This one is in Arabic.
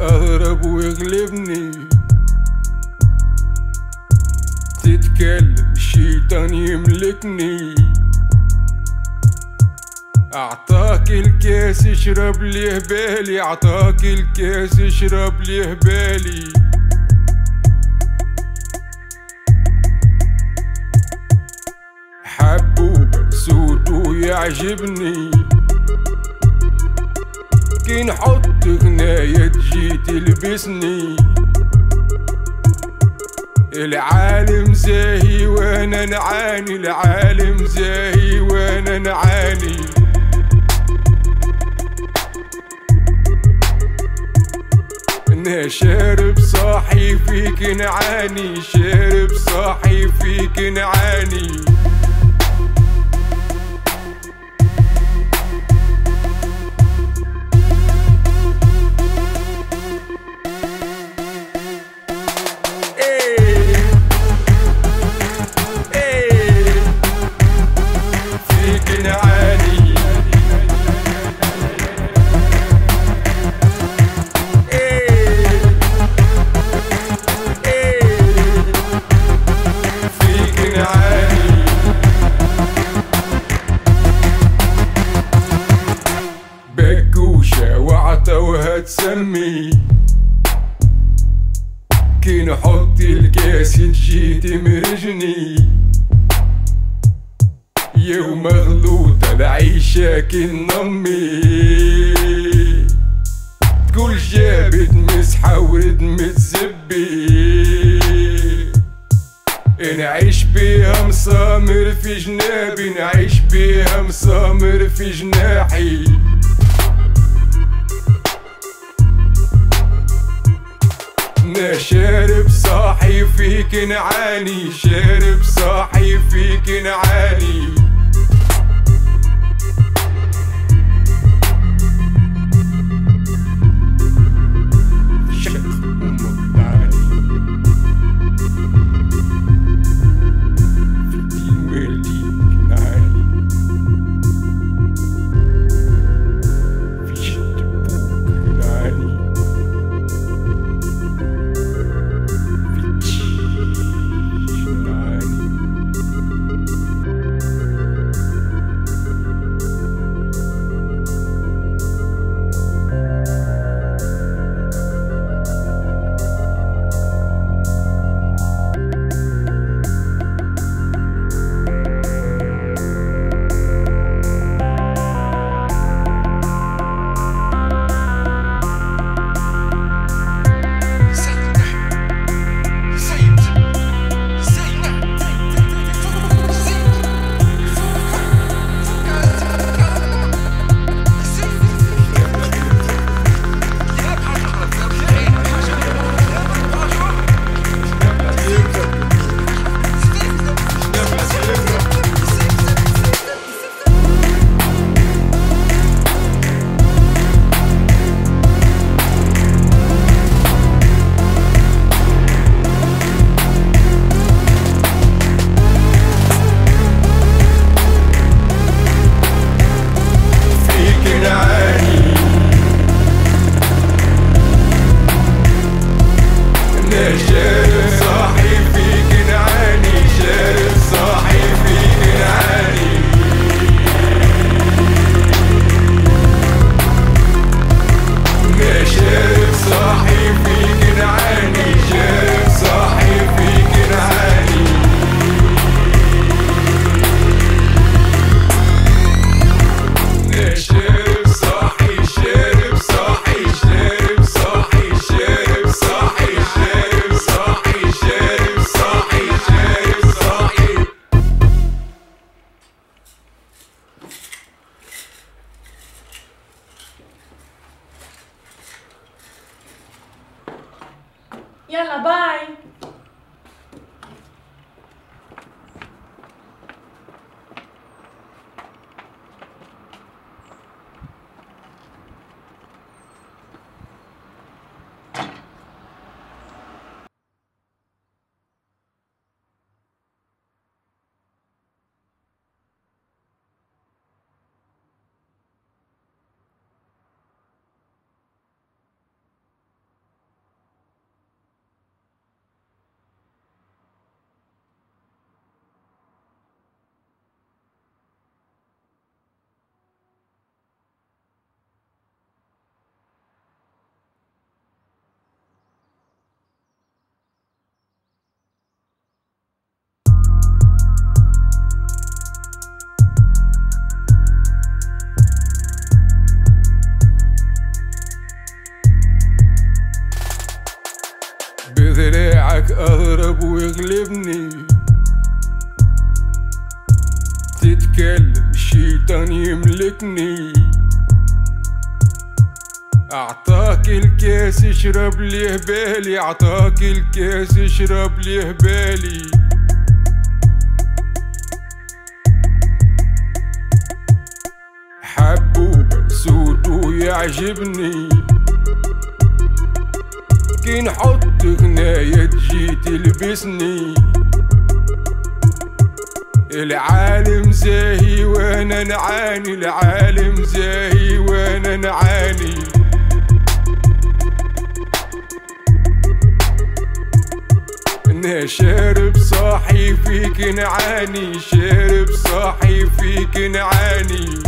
أهرب ويغلبني. تتكلم الشيطان يملكني. أعطاك الكاس اشرب ليه بالي أعطاك الكاس اشرب ليه بالي حبوب صوته يعجبني كي نحط غناية تجي تلبسني العالم زاهي وأنا نعاني العالم زاهي وأنا نعاني. أنا شارب صاحي فيك نعاني شارب صاحي فيك نعاني. تسمي. كي نحط الكاس تجي تمرجني يوم مغلوطة العيشة كي نمي تقول جابت مسحة ورد متزبي. نعيش بيها مسامر في جنابي نعيش بيها مسامر في جناحي. شارب صاحي فيك نعاني شارب صاحي فيك نعاني. أنا يلا باي. اضرب ويغلبني تتكلم الشيطان يملكني. أعطاك الكاس اشرب ليه بالي أعطاك الكاس اشرب ليه بالي حبوب صوته يعجبني. كي نحط غناية تجي تلبسني العالم زاهي وأنا نعاني العالم زاهي وأنا نعاني. أنا شارب صاحي فيك نعاني شارب صاحي فيك نعاني.